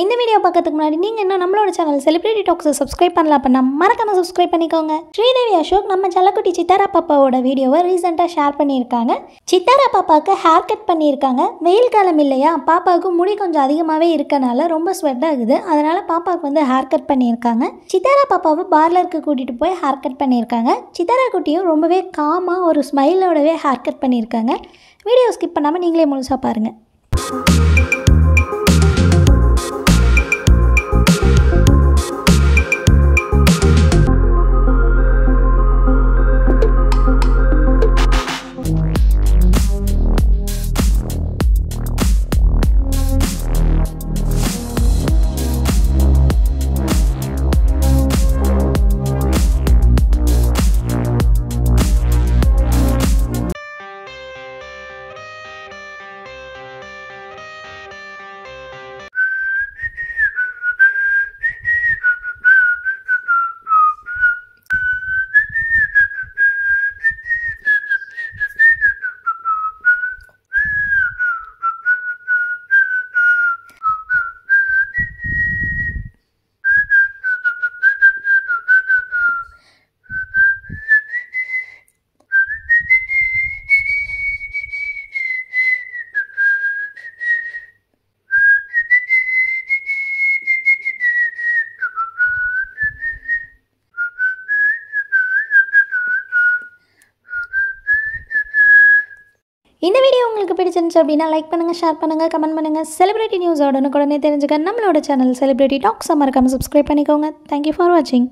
இந்த வீடியோ பார்க்கறதுக்கு முன்னாடி நீங்கள் இன்னும் நம்மளோட சேனல் செலிபிரிட்டி டாக்ஸை சப்ஸ்கிரைப் பண்ணலாம் பண்ணா மறக்காமல் சப்ஸ்கிரைப் பண்ணிக்கோங்க. ஸ்ரீதேவி அசோக் நம்ம செல்லக்குட்டி சித்தாரா பாப்பாவோட வீடியோவை ரீசெண்டாக ஷேர் பண்ணியிருக்காங்க. சித்தாரா பாப்பாவுக்கு ஹேர் கட் பண்ணியிருக்காங்க. வெயில் காலம் இல்லையா? பாப்பாவுக்கு முடி கொஞ்சம் அதிகமாகவே இருக்கனால ரொம்ப ஸ்வெட் ஆகுது. அதனால் பாப்பாவுக்கு வந்து ஹேர் கட் பண்ணியிருக்காங்க. சித்தாரா பாப்பாவை பார்லருக்கு கூட்டிகிட்டு போய் ஹேர் கட் பண்ணியிருக்காங்க. சித்தாரா குட்டியும் ரொம்பவே காமாக ஒரு ஸ்மைலோடவே ஹேர் கட் பண்ணியிருக்காங்க. வீடியோ ஸ்கிப் பண்ணாமல் நீங்களே முழுசாக பாருங்கள் இந்த வீடியோ உங்களுக்கு பிடிச்சிருந்துச்சு அப்படின்னா லைக் பண்ணுங்கள் ஷேர் பண்ணுங்கள் கமெண்ட் பண்ணுங்கள் செலிபிரிட்டி நியூஸ் உடனே தெரிஞ்சுக்க நம்மளோட சேனல் செலிபிரிட்டி டாக்ஸாக மறக்காமல் சப்ஸ்கிரைப் பண்ணிக்கோங்க. தேங்க்யூ ஃபார் வாட்சிங்